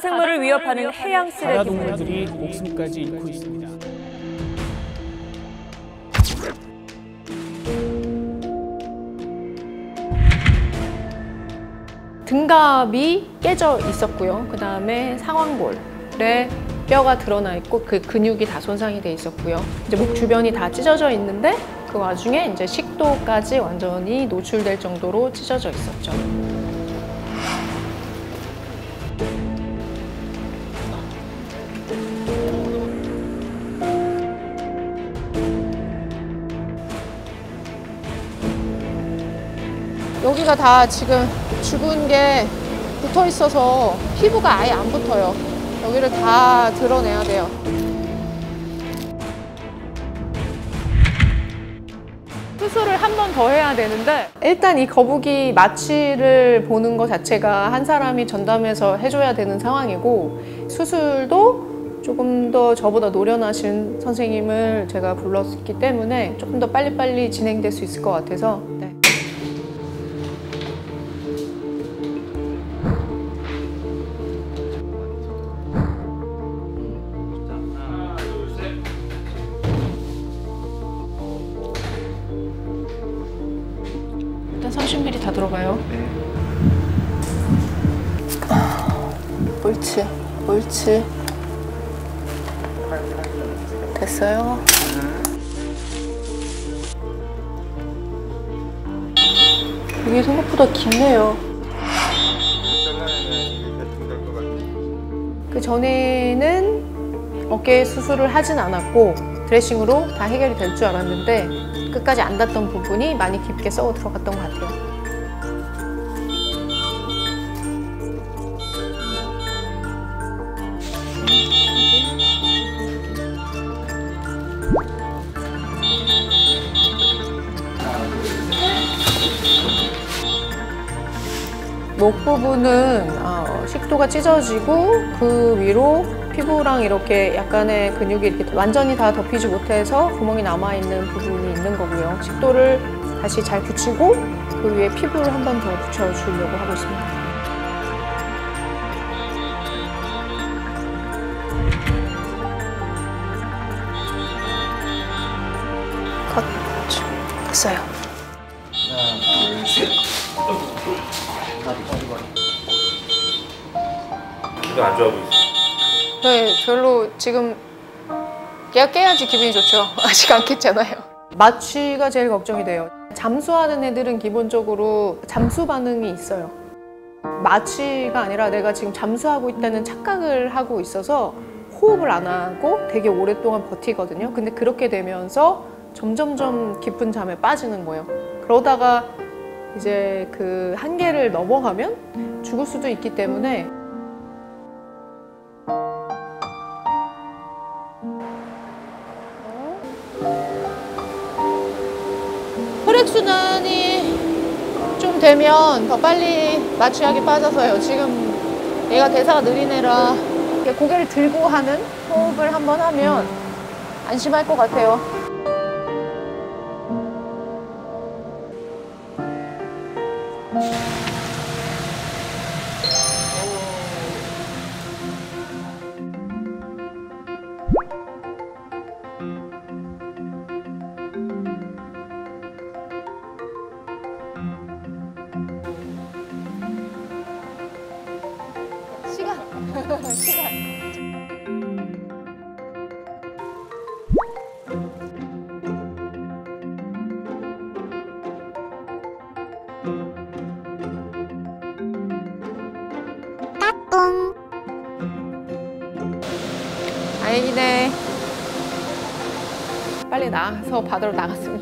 생물을 위협하는 해양 바다 쓰레기물. 동물들이 목숨까지 잃고 있습니다. 등갑이 깨져 있었고요. 그 다음에 상완골에 뼈가 드러나 있고 그 근육이 다 손상이 돼 있었고요. 이제 목 주변이 다 찢어져 있는데 그 와중에 이제 식도까지 완전히 노출될 정도로 찢어져 있었죠. 여기가 다 지금 죽은 게 붙어 있어서 피부가 아예 안 붙어요. 여기를 다 드러내야 돼요. 수술을 한 번 더 해야 되는데 일단 이 거북이 마취를 보는 것 자체가 한 사람이 전담해서 해줘야 되는 상황이고 수술도 조금 더 저보다 노련하신 선생님을 제가 불렀기 때문에 조금 더 빨리빨리 진행될 수 있을 것 같아서 네. 다 들어가요. 옳지, 옳지. 됐어요. 이게 생각보다 깊네요. 그 전에는 어깨 수술을 하진 않았고 드레싱으로 다 해결이 될 줄 알았는데 끝까지 안 닿던 부분이 많이 깊게 썩어 들어갔던 것 같아요. 목 부분은 어, 식도가 찢어지고 그 위로 피부랑 이렇게 약간의 근육이 이렇게 완전히 다 덮이지 못해서 구멍이 남아 있는 부분이 있는 거고요. 식도를 다시 잘 붙이고 그 위에 피부를 한 번 더 붙여주려고 하고 있습니다. 컷. 됐어요. 기분 안 좋아 보이세요? 네, 별로 지금 얘가 깨야지 기분이 좋죠. 아직 안 깼잖아요. 마취가 제일 걱정이 돼요. 잠수하는 애들은 기본적으로 잠수 반응이 있어요. 마취가 아니라 내가 지금 잠수하고 있다는 착각을 하고 있어서 호흡을 안 하고 되게 오랫동안 버티거든요. 근데 그렇게 되면서 점점점 깊은 잠에 빠지는 거예요. 그러다가 이제 그 한계를 넘어가면 죽을 수도 있기 때문에 혈액순환이 좀 되면 더 빨리 마취하게 빠져서요. 지금 얘가 대사가 이렇게 고개를 들고 하는 호흡을 한번 하면 안심할 것 같아요. 시간, 다행이네. 빨리 나가서 바다로 나갔으면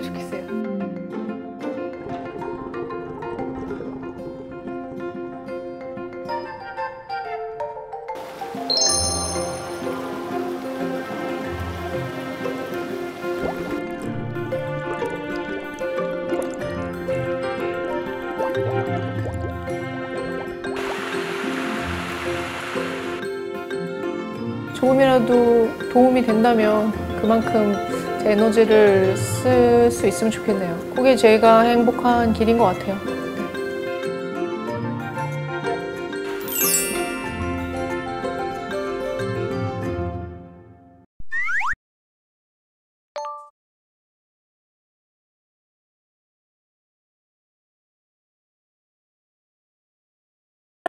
조금이라도 도움이 된다면 그만큼 제 에너지를 쓸 수 있으면 좋겠네요. 그게 제가 행복한 길인 것 같아요.